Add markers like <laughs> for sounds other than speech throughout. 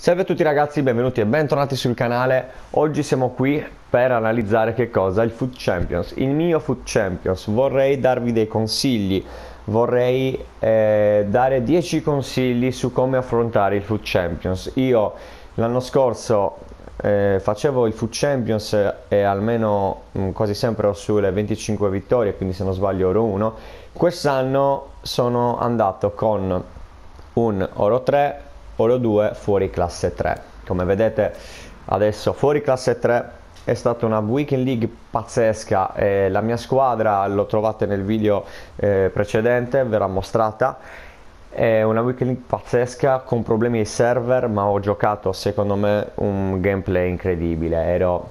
Salve a tutti ragazzi, benvenuti e bentornati sul canale. Oggi siamo qui per analizzare che cosa? Il Food Champions, il mio Food Champions. Vorrei darvi dei consigli, vorrei eh, dare 10 consigli su come affrontare il Food Champions. Io l'anno scorso eh, facevo il Food Champions e almeno mh, mm, quasi sempre ho sulle 25 vittorie, quindi se non sbaglio oro 1. Quest'anno sono andato con un oro 3 Oro 2 fuori classe 3 come vedete adesso fuori classe 3 è stata una weekend league pazzesca e la mia squadra lo trovate nel video eh, precedente verrà mostrata. È una weekend league pazzesca con problemi di server ma ho giocato secondo me un gameplay incredibile. Ero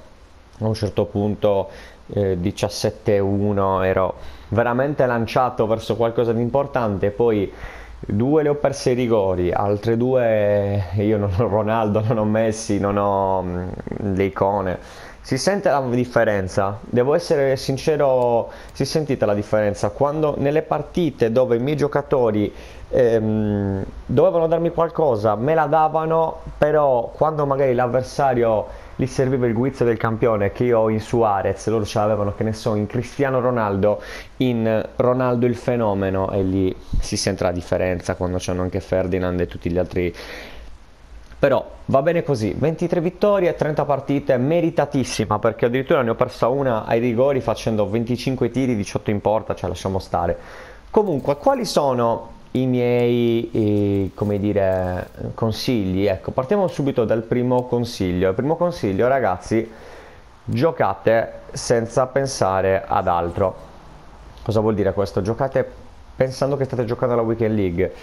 a un certo punto eh, 17-1 ero veramente lanciato verso qualcosa di importante poi due le ho perse i rigori, altre due io non ho Ronaldo, non ho Messi, non ho mm, le icone. Si sente la differenza, devo essere sincero, si è la differenza quando nelle partite dove i miei giocatori ehm, dovevano darmi qualcosa, me la davano, però quando magari l'avversario gli serviva il guizzo del campione che io ho in Suarez, loro ce l'avevano, che ne so, in Cristiano Ronaldo, in Ronaldo il fenomeno. E lì si sente la differenza quando c'hanno anche Ferdinand e tutti gli altri. Però va bene così. 23 vittorie 30 partite meritatissima perché addirittura ne ho persa una ai rigori facendo 25 tiri 18 in porta cioè lasciamo stare. Comunque quali sono i miei eh, come dire consigli. Ecco partiamo subito dal primo consiglio. Il primo consiglio ragazzi giocate senza pensare ad altro. Cosa vuol dire questo? Giocate pensando che state giocando alla weekend league.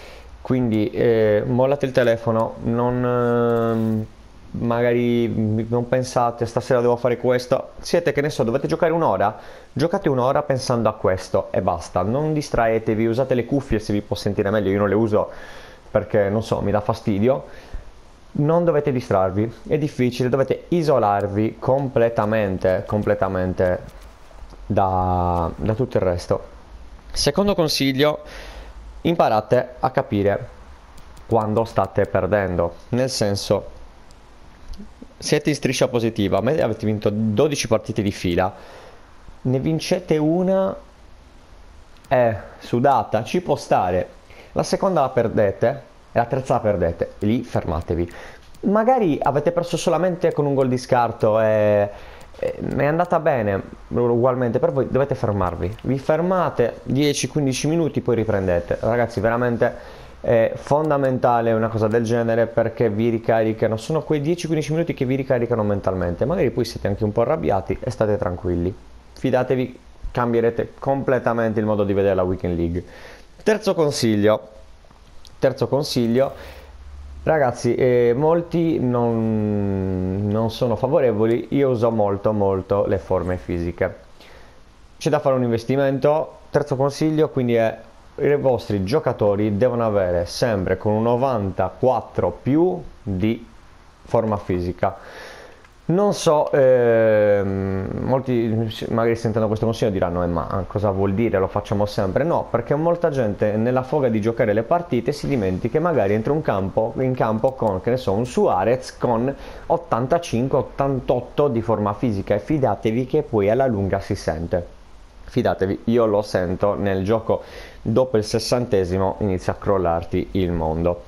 Quindi eh, mollate il telefono non eh, magari non pensate stasera devo fare questo. Siete che ne so dovete giocare un'ora giocate un'ora pensando a questo e basta. Non distraetevi usate le cuffie se vi può sentire meglio io non le uso perché non so mi dà fastidio. Non dovete distrarvi è difficile dovete isolarvi completamente completamente da, da tutto il resto. Secondo consiglio imparate a capire quando state perdendo nel senso siete in striscia positiva, avete vinto 12 partite di fila, ne vincete una è sudata, ci può stare, la seconda la perdete e la terza la perdete, lì fermatevi. Magari avete perso solamente con un gol di scarto e, e è andata bene ugualmente per voi, dovete fermarvi. Vi fermate 10-15 minuti, poi riprendete. Ragazzi, veramente è fondamentale una cosa del genere perché vi ricaricano, sono quei 10-15 minuti che vi ricaricano mentalmente, magari poi siete anche un po' arrabbiati e state tranquilli. Fidatevi, cambierete completamente il modo di vedere la Weekend League. Terzo consiglio, terzo consiglio, ragazzi, eh, molti non, non sono favorevoli, io uso molto molto le forme fisiche. C'è da fare un investimento, terzo consiglio quindi è i vostri giocatori devono avere sempre con un 94 più di forma fisica. Non so, ehm, molti magari sentendo questo consiglio diranno eh, ma cosa vuol dire, lo facciamo sempre? No, perché molta gente nella foga di giocare le partite si dimentica che magari entra un campo, in campo con, che ne so, un Suarez con 85-88 di forma fisica e fidatevi che poi alla lunga si sente. Fidatevi, io lo sento nel gioco dopo il sessantesimo inizia a crollarti il mondo.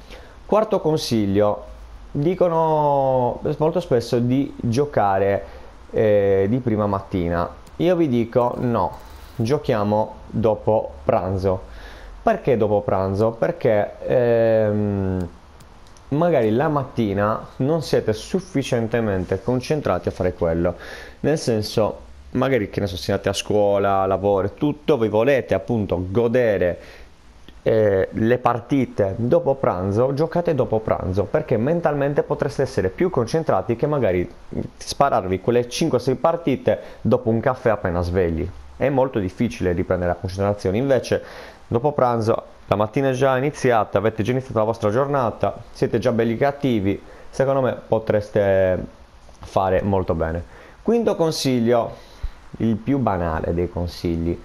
Quarto consiglio, dicono molto spesso di giocare eh, di prima mattina. Io vi dico no, giochiamo dopo pranzo. Perché dopo pranzo? Perché ehm, magari la mattina non siete sufficientemente concentrati a fare quello. Nel senso, magari che ne so, andate a scuola, lavoro e tutto, voi volete appunto godere eh, le partite dopo pranzo, giocate dopo pranzo perché mentalmente potreste essere più concentrati che magari spararvi quelle 5-6 partite dopo un caffè appena svegli. È molto difficile riprendere la concentrazione, invece dopo pranzo la mattina è già iniziata, avete già iniziato la vostra giornata, siete già belli cattivi, secondo me potreste fare molto bene. Quinto consiglio, il più banale dei consigli.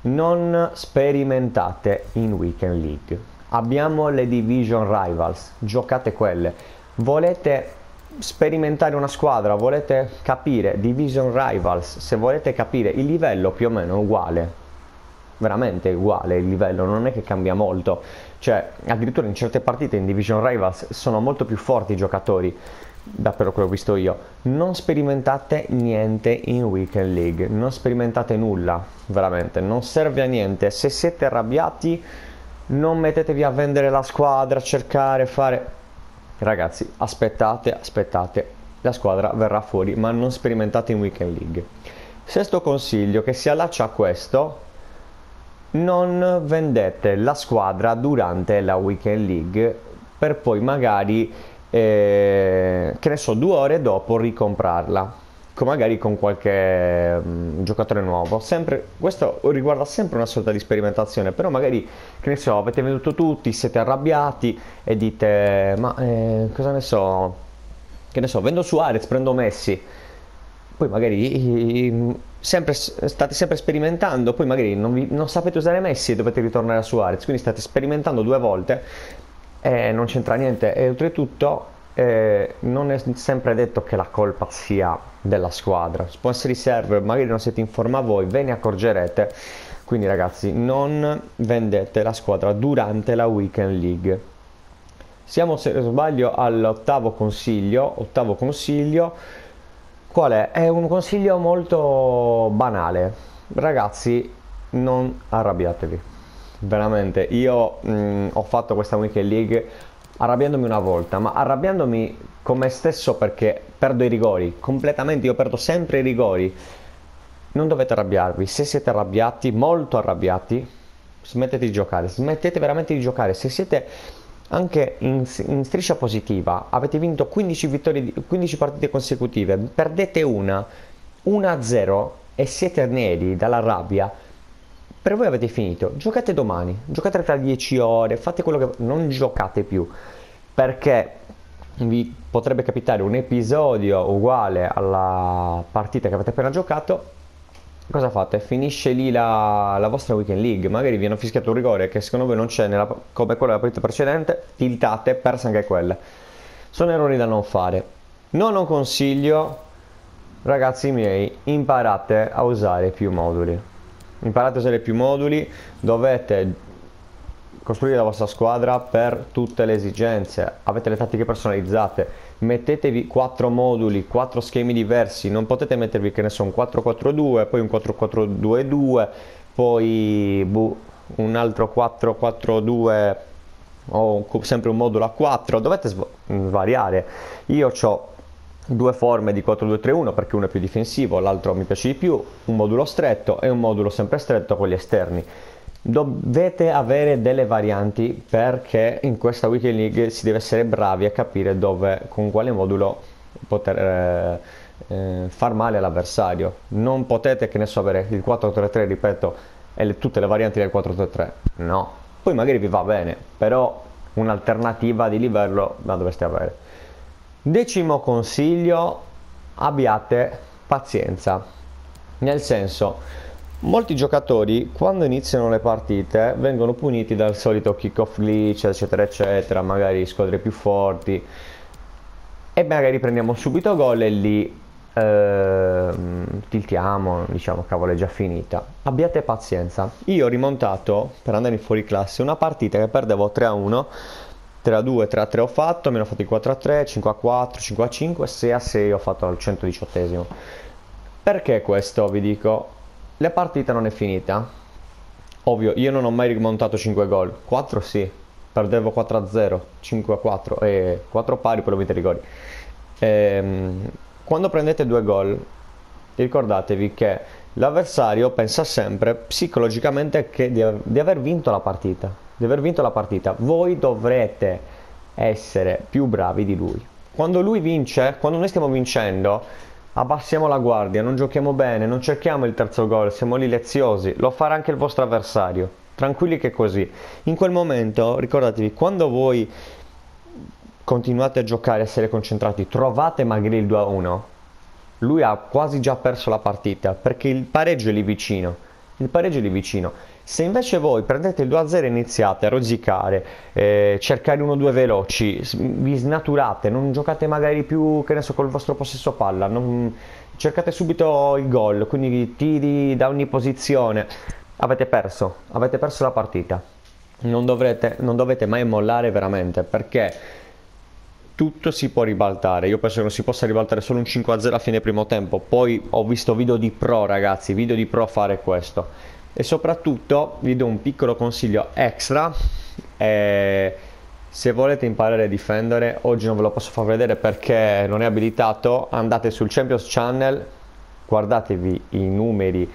Non sperimentate in Weekend League. Abbiamo le Division Rivals, giocate quelle. volete sperimentare una squadra, volete capire Division Rivals, se volete capire il livello più o meno uguale, veramente uguale il livello, non è che cambia molto, cioè addirittura in certe partite in Division Rivals sono molto più forti i giocatori, da quello che ho visto io. Non sperimentate niente in Weekend League, non sperimentate nulla, veramente, non serve a niente. Se siete arrabbiati non mettetevi a vendere la squadra, cercare, fare Ragazzi, aspettate, aspettate, la squadra verrà fuori, ma non sperimentate in Weekend League. Sesto consiglio che si allaccia a questo, non vendete la squadra durante la Weekend League per poi magari, eh, che ne so, due ore dopo ricomprarla magari con qualche um, giocatore nuovo. Sempre, questo riguarda sempre una sorta di sperimentazione, però magari, che ne so, avete venduto tutti, siete arrabbiati e dite, ma eh, cosa ne so, che ne so, vendo Suarez, prendo Messi. Poi magari sempre, state sempre sperimentando, poi magari non, vi, non sapete usare Messi e dovete ritornare a Suarez, quindi state sperimentando due volte e non c'entra niente. E oltretutto eh, non è sempre detto che la colpa sia della squadra. Sponsor server, magari non siete in forma voi, ve ne accorgerete. Quindi ragazzi, non vendete la squadra durante la Weekend League. Siamo, se non sbaglio, all'ottavo consiglio. Ottavo consiglio. Qual è? È un consiglio molto banale. Ragazzi, non arrabbiatevi. Veramente, io mh, mm, ho fatto questa Weekend League arrabbiandomi una volta, ma arrabbiandomi con me stesso perché perdo i rigori, completamente io perdo sempre i rigori. Non dovete arrabbiarvi, se siete arrabbiati, molto arrabbiati, smettete di giocare, smettete veramente di giocare. Se siete anche in, in striscia positiva, avete vinto 15, vittorie, 15 partite consecutive, perdete una, 1-0 e siete neri dalla rabbia, per voi avete finito, giocate domani, giocate tra 10 ore, fate quello che... non giocate più, perché vi potrebbe capitare un episodio uguale alla partita che avete appena giocato, cosa fate? Finisce lì la, la vostra weekend league, magari vi hanno fischiato un rigore che secondo voi non c'è nella, come quello della partita precedente, tiltate, persa anche quella. Sono errori da non fare. Non ho consiglio, ragazzi miei, imparate a usare più moduli imparate a usare più moduli, dovete costruire la vostra squadra per tutte le esigenze, avete le tattiche personalizzate, mettetevi 4 moduli, 4 schemi diversi, non potete mettervi che ne so un 4-4-2, poi un 4-4-2-2, poi buh, un altro 4-4-2 o sempre un modulo a 4, dovete svariare. Io ho due forme di 4-2-3-1 perché uno è più difensivo, l'altro mi piace di più, un modulo stretto e un modulo sempre stretto con gli esterni. Dovete avere delle varianti perché in questa Weekend League si deve essere bravi a capire dove, con quale modulo poter eh, eh, far male all'avversario. Non potete, che ne so, avere il 4-3-3, ripeto, e le, tutte le varianti del 4-3-3. No. Poi magari vi va bene, però un'alternativa di livello la dovreste avere. Decimo consiglio, abbiate pazienza. Nel senso, molti giocatori quando iniziano le partite vengono puniti dal solito kick-off glitch, eccetera, eccetera, magari squadre più forti e magari prendiamo subito gol e lì eh, tiltiamo, diciamo cavolo è già finita. Abbiate pazienza. Io ho rimontato per andare in fuori classe una partita che perdevo 3 a 1 3 a 2, 3 a 3 ho fatto, mi hanno fatto i 4 a 3, 5 a 4, 5 a 5, 6 a 6 ho fatto al 118esimo. Perché questo vi dico? La partita non è finita. Ovvio, io non ho mai rimontato 5 gol. 4 sì, perdevo 4 a 0, 5 a 4 e 4 pari poi lo vinto rigori. Ehm, quando prendete 2 gol, ricordatevi che l'avversario pensa sempre psicologicamente di, di aver vinto la partita di aver vinto la partita, voi dovrete essere più bravi di lui. Quando lui vince, quando noi stiamo vincendo, abbassiamo la guardia, non giochiamo bene, non cerchiamo il terzo gol, siamo lì leziosi, lo farà anche il vostro avversario. Tranquilli che è così. In quel momento, ricordatevi, quando voi continuate a giocare, essere concentrati, trovate magari il 2-1, lui ha quasi già perso la partita perché il pareggio è lì vicino il pareggio lì vicino. Se invece voi prendete il 2-0 e iniziate a rosicare, eh, cercare 1-2 veloci, vi snaturate, non giocate magari più, che ne so, col vostro possesso palla, non, cercate subito il gol, quindi tiri da ogni posizione, avete perso, avete perso la partita. Non, dovrete, non dovete mai mollare veramente perché tutto si può ribaltare. Io penso che non si possa ribaltare solo un 5-0 a fine primo tempo. Poi ho visto video di pro, ragazzi, video di pro fare questo e soprattutto vi do un piccolo consiglio extra eh, se volete imparare a difendere oggi non ve lo posso far vedere perché non è abilitato andate sul Champions Channel guardatevi i numeri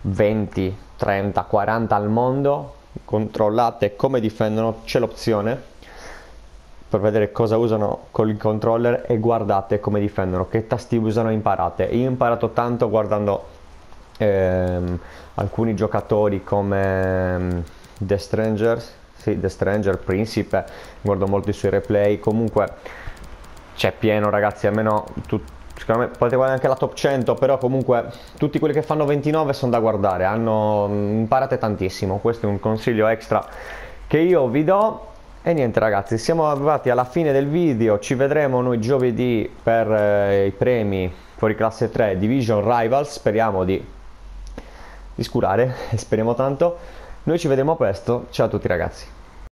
20 30 40 al mondo controllate come difendono c'è l'opzione per vedere cosa usano con il controller e guardate come difendono che tasti usano imparate. Io ho imparato tanto guardando ehm, alcuni giocatori come ehm, The Stranger, sì, The Stranger, Principe, guardo molto i suoi replay, comunque c'è pieno ragazzi, almeno tu, secondo me potete guardare anche la top 100, però comunque tutti quelli che fanno 29 sono da guardare, hanno, imparate tantissimo, questo è un consiglio extra che io vi do. E niente ragazzi, siamo arrivati alla fine del video, ci vedremo noi giovedì per eh, i premi fuori classe 3 Division Rivals, speriamo di di scurare, <laughs> speriamo tanto. Noi ci vediamo presto, ciao a tutti ragazzi.